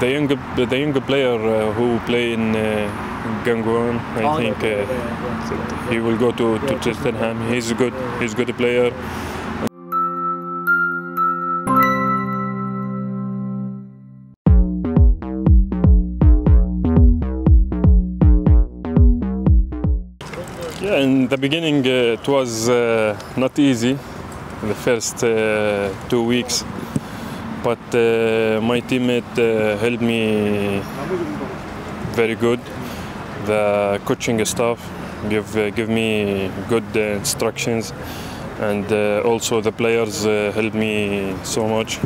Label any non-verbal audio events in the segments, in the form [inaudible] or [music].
the younger the younger player uh, who play in uh, Gangwon, I Oh, think uh, he will go to, to Tottenham. He's good. He's good player. Yeah, in the beginning uh, it was uh, not easy, in the first uh, two weeks, but uh, my teammate uh, helped me very good. The coaching staff give uh, give me good uh, instructions, and uh, also the players uh, help me so much.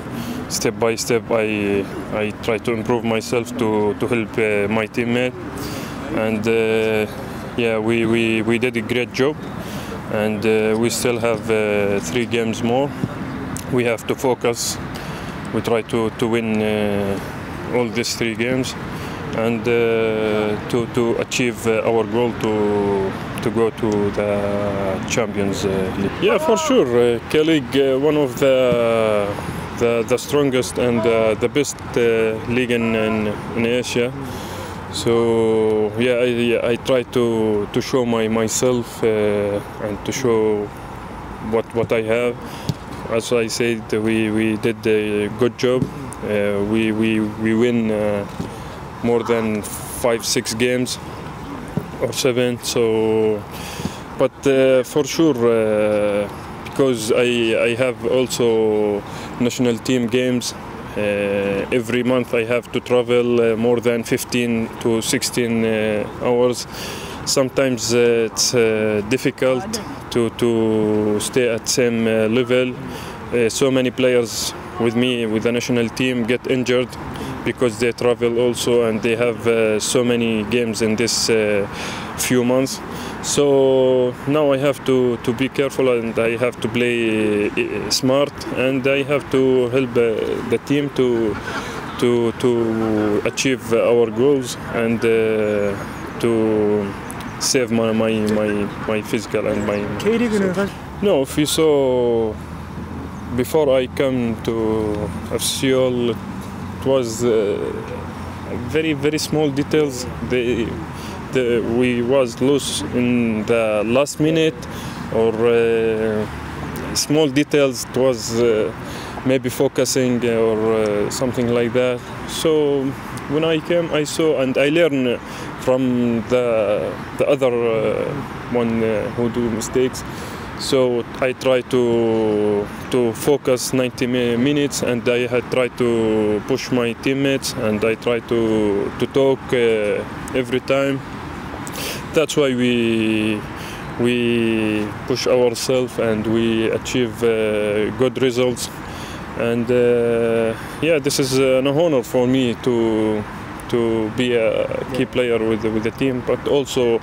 Step by step, I I try to improve myself to to help my teammate, and yeah, we, we we did a great job, and we still have three games more. We have to focus. We try to to win uh, all these three games and uh, to, to achieve uh, our goal to to go to the Champions League. Yeah, for sure, uh, K-League, one of the the, the strongest and uh, the best uh, league in, in, in Asia. So yeah, I, I try to, to show my myself uh, and to show what what I have. As I said, we, we did a good job. Uh, we, we, we win uh, more than five, six games or seven. So, but uh, for sure, uh, because I, I have also national team games. Uh, every month I have to travel uh, more than 15 to 16 uh, hours. Sometimes it's uh, difficult to, to stay at same uh, level. Uh, so many players with me with the national team get injured because they travel also and they have uh, so many games in this uh, few months. So now I have to, to be careful and I have to play smart and I have to help the team to to to achieve our goals and to save my my my, my physical and my. No, if you saw before I come to FC Seoul, it was uh, very very small details. The the, we was loose in the last minute or uh, small details. It was. Uh, maybe focusing or uh, something like that. So when I came, I saw and I learned from the the other uh, one uh, who do mistakes. So I try to to focus 90 minutes, and I had tried to push my teammates, and I try to to talk uh, every time. That's why we we push ourselves and we achieve uh, good results. And uh, yeah, this is an honor for me to to be a key player with the, with the team, but also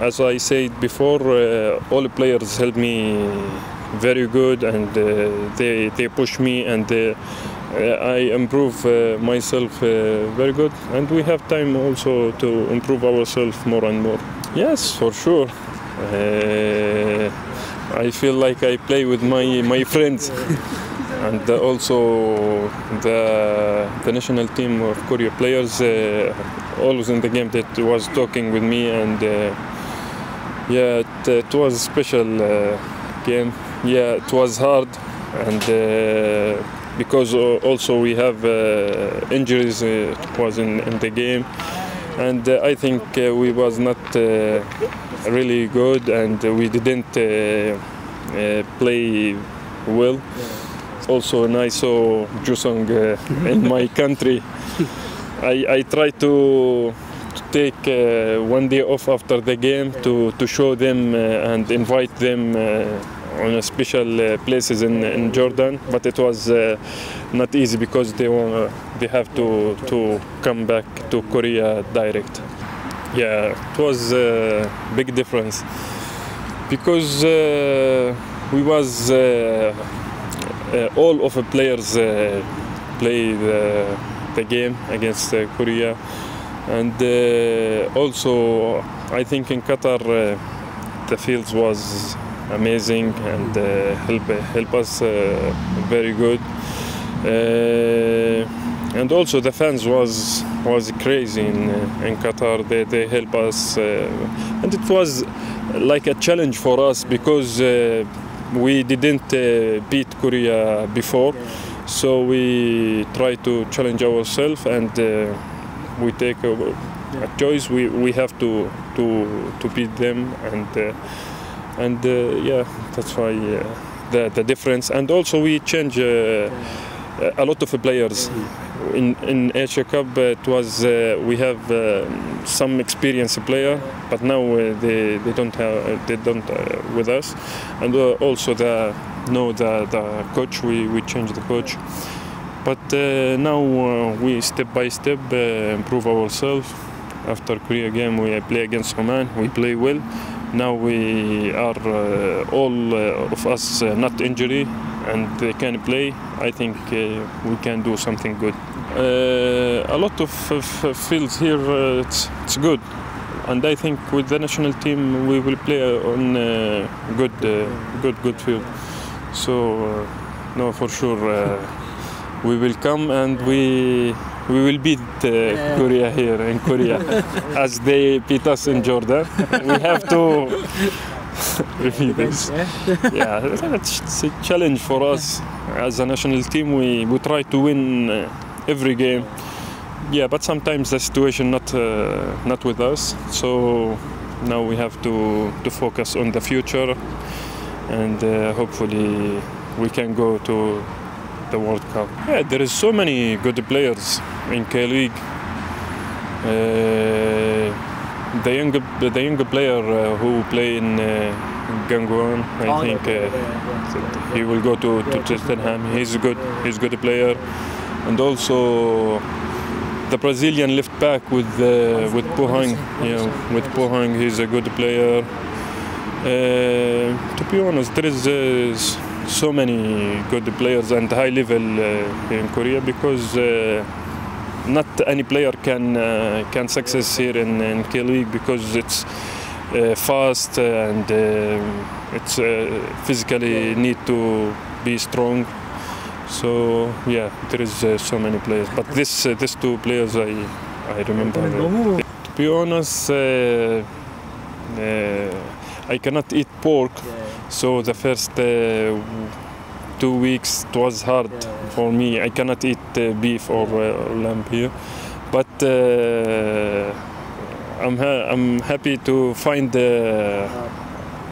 as I said before, uh, all the players help me very good and uh, they, they push me and uh, I improve uh, myself uh, very good and we have time also to improve ourselves more and more. Yes, for sure. Uh, I feel like I play with my, my friends. [laughs] and also the, the national team of Korea players uh, always in the game that was talking with me and uh, yeah, it, it was a special uh, game. Yeah, it was hard, and uh, because also we have uh, injuries, uh, was in, in the game, and I think we was not really good, and we didn't play well. Also, and I saw Jusong uh, in my country. I, I try to to take uh, one day off after the game to, to show them uh, and invite them uh, on a special uh, places in, in Jordan. But it was uh, not easy because they want, they have to to come back to Korea direct. Yeah, it was a big difference because we was all of the players uh, play the, the game against uh, Korea and uh, also I think in Qatar uh, the fields was amazing and uh, help help us uh, very good. Uh, and also the fans was was crazy in uh, in Qatar. They they help us, uh, and it was like a challenge for us because uh, we didn't uh, beat Korea before, so we try to challenge ourselves and uh, we take a, a choice. We we have to to to beat them and uh, and uh, yeah, that's why uh, the the difference. And also we change. Uh, a lot of players in in Asia Cup. It was uh, we have uh, some experienced player, but now uh, they they don't have they don't with us, and also the no the the coach we we changed the coach. But uh, now uh, we step by step uh, improve ourselves. After Korea game, we play against Oman. We play well. Now we are all of us not injury and they can play. I think uh, we can do something good. Uh, a lot of, of fields here, uh, it's, it's good, and I think with the national team we will play on uh, good, uh, good, good field. So uh, no, for sure uh, we will come and we we will beat uh, Korea here in Korea [laughs] as they beat us in Jordan. We have to [laughs] this. [laughs] yeah, it's, it's a challenge for us as a national team. We we try to win uh, every game. Yeah, but sometimes the situation not uh, not with us. So now we have to to focus on the future, and uh, hopefully we can go to the World Cup. Yeah, there is so many good players in K League. Uh, the younger the young player uh, who play in uh, Gangwon, I think uh, he will go to, to Tottenham. He's a good he's a good player, and also the Brazilian left back with uh, with Pohang. Yeah, with Pohang, he's a good player. Uh, to be honest, there is uh, so many good players and high level uh, in Korea because uh, not any player can uh, can success here in, in K League because it's uh, fast and uh, it's uh, physically need to be strong. So yeah, there is uh, so many players, but this uh, these two players I I remember. To be honest, uh, uh, I cannot eat pork, so the first uh, two weeks it was hard for me. I cannot eat uh, beef or uh, lamb here, but uh, I'm ha- I'm happy to find uh,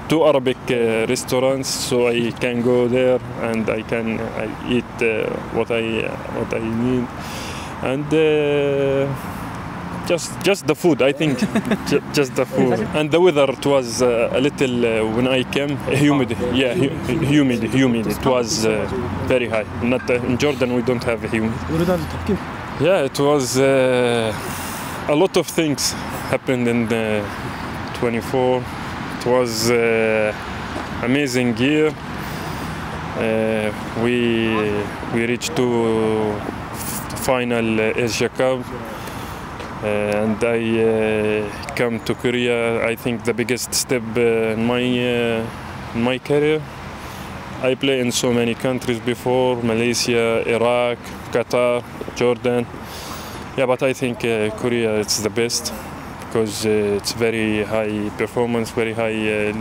two Arabic uh, restaurants, so I can go there and I can eat what I what I need, and just just the food i think. [laughs] Just the food. And the weather it was uh, a little uh, when i came humid. Yeah hu- humid humid. It was uh, very high. Not uh, in jordan we don't have humid. Yeah it was uh, a lot of things happened in the 24 it was uh, amazing year. We we reached to final asia cup and I uh, come to Korea. I think the biggest step uh, in my uh, my career. I play in so many countries before: Malaysia, Iraq, Qatar, Jordan. Yeah, but I think uh, Korea it's the best because uh, it's very high performance, very high uh,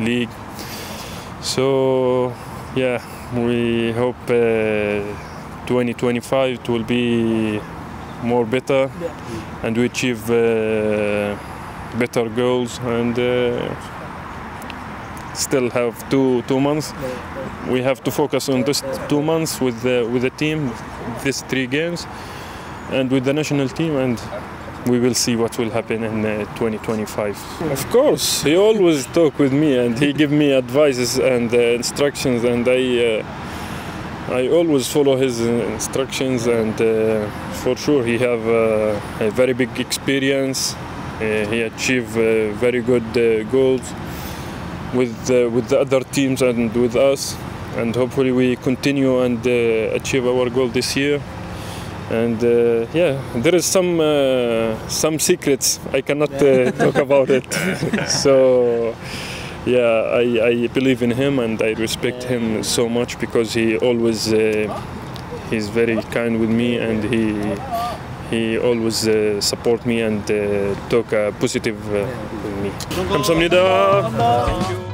league. So yeah, we hope uh, 2025 it will be more better and we achieve uh, better goals and uh, still have two two months. We have to focus on this two months with the with the team, these three games, and with the national team, and we will see what will happen in uh, 2025. Of course, he always talk with me and he give me advices and uh, instructions, and I. Uh, I always follow his instructions, and uh, for sure he have uh, a very big experience. Uh, he achieved uh, very good uh, goals with uh, with the other teams and with us, and hopefully we continue and uh, achieve our goal this year. And uh, yeah, there is some uh, some secrets I cannot uh, talk about it. [laughs] so yeah, I, I believe in him and I respect him so much because he always uh, he's very kind with me and he he always uh, support me and uh, talk uh, positive uh, with me. 감사합니다. Thank you.